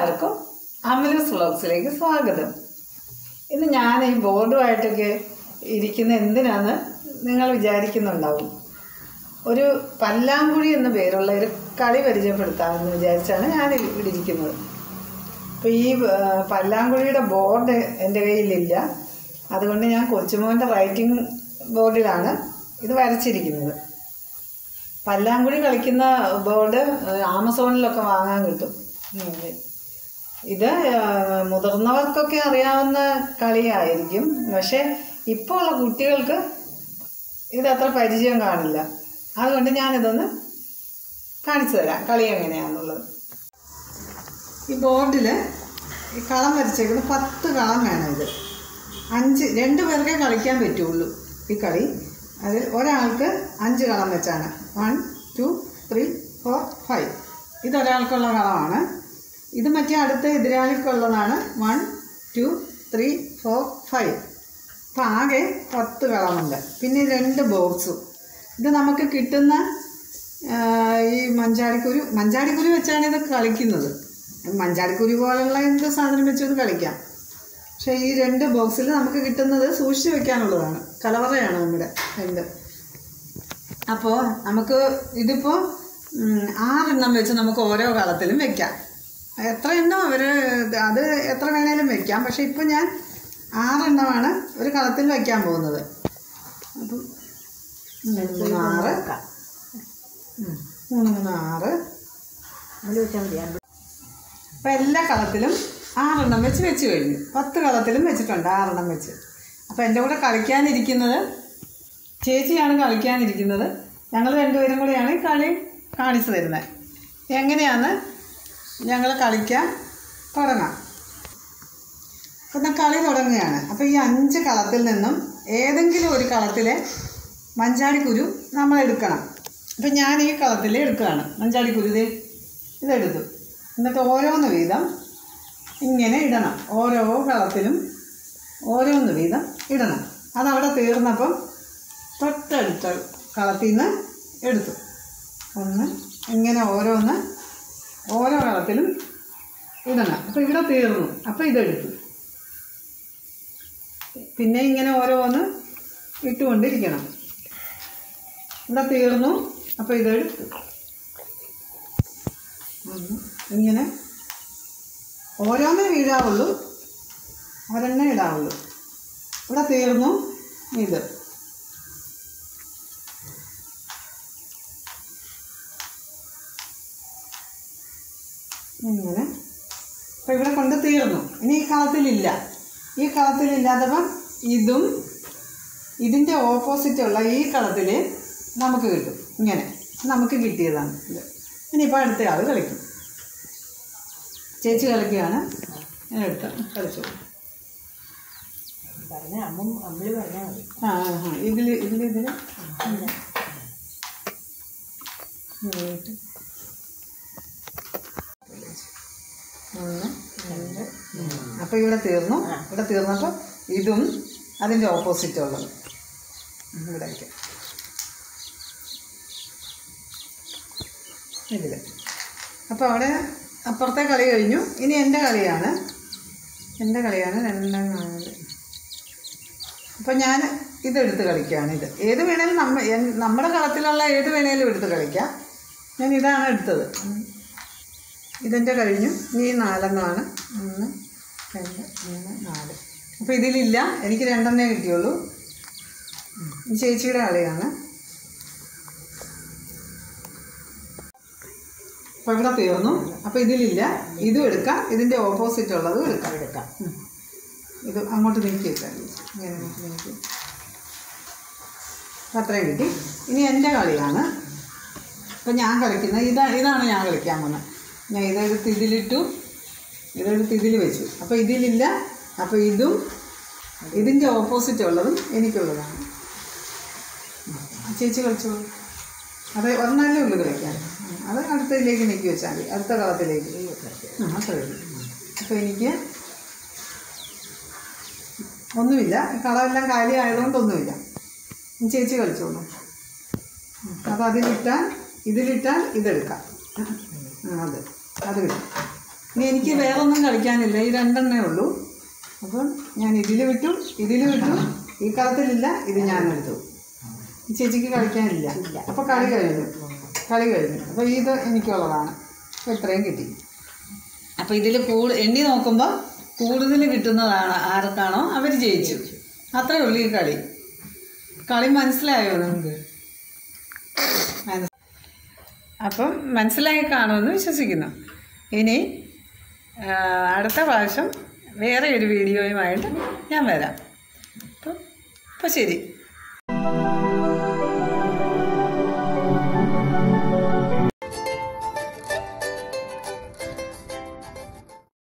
എല്ലാവർക്കും അമിലസ് വ്ളോഗ്സിലേക്ക് സ്വാഗതം. ഇന്ന് ഞാൻ ഈ ബോർഡുമായിട്ടൊക്കെ ഇരിക്കുന്ന എന്തിനാന്ന് നിങ്ങൾ വിചാരിക്കുന്നുണ്ടാവും. ഒരു പല്ലാങ്കുഴി എന്ന പേരുള്ള ഒരു കളി പരിചയപ്പെടുത്താമെന്ന് വിചാരിച്ചാണ് ഞാൻ ഇവിടെ ഇരിക്കുന്നത് അപ്പോൾ ഈ പല്ലാങ്കുഴിയുടെ ബോർഡ് എന്റെ കയ്യിലില്ല. അതുകൊണ്ട് ഞാൻ കൊച്ചുമോന്റെ റൈറ്റിംഗ് ബോർഡിലാണ് ഇത് വരച്ചിരിക്കുന്നത്. പല്ലാങ്കുഴി കളിക്കുന്ന ബോർഡ് ആമസോണിലൊക്കെ വാങ്ങാൻ കിട്ടും. ഇത് മുതിർന്നവർക്കൊക്കെ അറിയാവുന്ന കളിയായിരിക്കും. പക്ഷെ ഇപ്പോൾ ഉള്ള കുട്ടികൾക്ക് ഇത് അത്ര പരിചയം കാണില്ല. അതുകൊണ്ട് ഞാനിതൊന്ന് കാണിച്ചു തരാം. കളി എങ്ങനെയാണെന്നുള്ളത് ഈ ബോർഡിൽ ഈ കളം വരച്ചേക്കുന്നത് പത്ത് കളം വേണം ഇത്. അഞ്ച് രണ്ട് പേർക്കേ കളിക്കാൻ പറ്റുള്ളൂ ഈ കളി. അതിൽ ഒരാൾക്ക് അഞ്ച് കളം വെച്ചാണ്. One two three four five. ഇതൊരാൾക്കുള്ള കളമാണ്. ഇത് മറ്റേ അടുത്ത എതിരാളിക്കുള്ളതാണ്. One two three four five അപ്പം ആകെ പത്ത് കളമുണ്ട് പിന്നെ രണ്ട് ബോക്സും ഇത് നമുക്ക് കിട്ടുന്ന ഈ മഞ്ചാടിക്കുരു. മഞ്ചാടിക്കുരു വെച്ചാണ് ഇത് കളിക്കുന്നത്. മഞ്ചാടിക്കുരു പോലുള്ള എന്ത് സാധനം വെച്ചും കളിക്കാം. പക്ഷേ ഈ രണ്ട് ബോക്സിൽ നമുക്ക് കിട്ടുന്നത് സൂക്ഷിച്ച് വെക്കാനുള്ളതാണ്. കലവറയാണ് നമ്മുടെ രണ്ട്. അപ്പോൾ നമുക്ക് ഇതിപ്പോൾ ആറെണ്ണം വെച്ച് നമുക്ക് ഓരോ കളത്തിലും വെക്കാം. എത്ര എണ്ണം? അവർ അത് എത്ര വേണേലും വെക്കാം. പക്ഷേ ഇപ്പോൾ ഞാൻ ആറെണ്ണമാണ് ഒരു കളത്തിൽ വയ്ക്കാൻ പോകുന്നത്. അപ്പം മൂന്ന് ആറ്. മൂന്ന് ആറ് അപ്പം എല്ലാ കളത്തിലും ആറെണ്ണം വെച്ച് വെച്ച് കഴിഞ്ഞു. പത്ത് കളത്തിലും വെച്ചിട്ടുണ്ട് ആറെണ്ണം വെച്ച്. അപ്പം എന്റെ കൂടെ കളിക്കാനിരിക്കുന്നത് ചേച്ചിയാണ് കളിക്കാനിരിക്കുന്നത്. ഞങ്ങൾ രണ്ടുപേരും കൂടെയാണ് ഈ കളി കാണിച്ചു തരുന്നത്. എങ്ങനെയാണ് ഞങ്ങൾ കളിക്കാൻ തുടങ്ങാം. അപ്പം കളി തുടങ്ങുകയാണ്. അപ്പോൾ ഈ അഞ്ച് കളത്തിൽ നിന്നും ഏതെങ്കിലും ഒരു കളത്തിലെ മഞ്ചാടിക്കുരു നമ്മൾ എടുക്കണം. അപ്പം ഞാൻ ഈ കളത്തിൽ എടുക്കുകയാണ്. മഞ്ചാടിക്കുരു ദേ ഇതെടുത്തു എന്നിട്ട് ഓരോന്ന് വീതം ഇങ്ങനെ ഇടണം. ഓരോ കളത്തിലും ഓരോന്ന് വീതം ഇടണം. അതവിടെ തീർന്നപ്പം തൊട്ടടുത്ത കളത്തിൽ നിന്ന് എടുത്തു. ഒന്ന് ഇങ്ങനെ ഓരോന്ന് ഓരോ കളത്തിലും ഇടണം. അപ്പോൾ ഇവിടെ തീർന്നു. അപ്പോൾ ഇതെടുത്തു. പിന്നെ ഇങ്ങനെ ഓരോന്ന് ഇട്ടുകൊണ്ടിരിക്കണം. ഇവിടെ തീർന്നു. അപ്പോൾ ഇതെടുത്തു. ഇങ്ങനെ ഓരോന്നേ വീഴാവുള്ളൂ ഒരെണ്ണേ ഇടാവുള്ളൂ. ഇവിടെ തീർന്നു. ഇത്. ഇങ്ങനെ. അപ്പോൾ ഇവിടെ കൊണ്ട് തീർന്നു. ഇനി ഈ കളത്തിലില്ല. ഈ കളത്തിലില്ലാത്തപ്പം ഇതും ഇതിന്റെ ഓപ്പോസിറ്റുള്ള ഈ കളത്തിൽ നമുക്ക് കിട്ടും. ഇങ്ങനെ. നമുക്ക് കിട്ടിയതാണ് ഇത്. ഇനിയിപ്പോൾ അടുത്ത ആൾ കളിക്കും. ചേച്ചി കളിക്കുകയാണ്. ഞാൻ എടുത്ത് കളിച്ചു. ആ ഇതിൽ ഇതിൽ ഇതിൽ ഒന്ന് രണ്ട്. അപ്പോൾ ഇവിടെ തീർന്നു. ഇവിടെ തീർന്നപ്പോൾ ഇതും അതിന്റെ ഓപ്പോസിറ്റ് ഉള്ളത്. ഇവിടെ ഇതിൽ. ഇതിൽ അപ്പോൾ അവിടെ അപ്പുറത്തെ കളി കഴിഞ്ഞു. ഇനി എന്റെ കളിയാണ്. എന്റെ കളിയാണ് രണ്ടാം നാല് അപ്പം ഞാൻ ഇതെടുത്ത് കളിക്കുകയാണ് ഇത്. ഏത് വേണേലും നമ്മ നമ്മുടെ കളത്തിലുള്ള ഏത് വേണേലും എടുത്ത് കളിക്കാം. ഞാൻ ഇതാണ് എടുത്തത്. ഇതെന്റെ കഴിഞ്ഞു. ഈ നാലെണ്ണമാണ്. ഒന്ന് രണ്ട് മൂന്ന് നാല്. അപ്പോൾ ഇതിലില്ല. എനിക്ക് രണ്ടെണ്ണേ കിട്ടിയുള്ളൂ. ചേച്ചിയുടെ കളിയാണ് അപ്പോൾ ഇവിടെ തീർന്നു. അപ്പോൾ ഇതിലില്ല. ഇതും എടുക്കാം. ഇതിന്റെ ഓപ്പോസിറ്റ് ഉള്ളതും എടുക്കാം. എടുക്കാം. ഇത് അങ്ങോട്ട് നീക്കി വെച്ചാൽ ഇങ്ങനെ അങ്ങോട്ട് നീക്കി. അത്രയും കിട്ടി. ഇനി എന്റെ കളിയാണ്. അപ്പം ഞാൻ കളിക്കുന്നത്. ഇതാ ഇതാണ് ഞാൻ കളിക്കാൻ പോകുന്നത്. ഞാൻ ഇതെടുത്ത് ഇതിലിട്ടു. ഇതെടുത്ത് ഇതിൽ വെച്ചു. അപ്പോൾ ഇതിലില്ല. അപ്പോൾ ഇതും ഇതിന്റെ ഓപ്പോസിറ്റ് ഉള്ളതും എനിക്കുള്ളതാണ്. ചേച്ചി കളിച്ചോളൂ അത് ഒന്നല്ലേ ഉള്ളു കളിക്കാൻ അത് അടുത്തതിലേക്ക് നീക്കി വെച്ചാൽ മതി. അടുത്ത കളത്തിലേക്ക്. അപ്പോൾ എനിക്ക് ഒന്നുമില്ല. കളമെല്ലാം കാലി ആയതുകൊണ്ട് ഒന്നുമില്ല. ചേച്ചി കളിച്ചോളൂ. അപ്പോൾ അതിലിട്ടാൽ ഇതിലിട്ടാൽ ഇതെടുക്കാം. അത്. അത് കിട്ടും. ഇനി എനിക്ക് വേറെ ഒന്നും കളിക്കാനില്ല. ഈ രണ്ടെണ്ണേ ഉള്ളൂ. അപ്പം ഞാൻ ഇതിൽ വിട്ടു ഇതിൽ വിട്ടു ഈ കളത്തിലില്ല ഇത് ഞാൻ എടുത്തു. ഈ ചേച്ചിക്ക് കളിക്കാനില്ല. അപ്പോൾ കളി കഴിഞ്ഞു. കളി കഴിഞ്ഞു. അപ്പോൾ ഇത് എനിക്കുള്ളതാണ്. അപ്പോൾ ഇത്രയും കിട്ടി. അപ്പോൾ ഇതിൽ കൂടു എണ്ണി നോക്കുമ്പോൾ കൂടുതൽ കിട്ടുന്നതാണ് ആർക്കാണോ അവർ ജയിച്ചു. അത്രേ ഉള്ളൂ ഈ കളി. കളി മനസ്സിലായോ? നിങ്ങൾക്ക് അപ്പം മനസ്സിലായി കാണുമെന്ന് വിശ്വസിക്കുന്നു. ഇനി അടുത്ത പ്രാവശ്യം വേറെ ഒരു വീഡിയോയുമായിട്ട് ഞാൻ വരാം. അപ്പം അപ്പോൾ ശരി.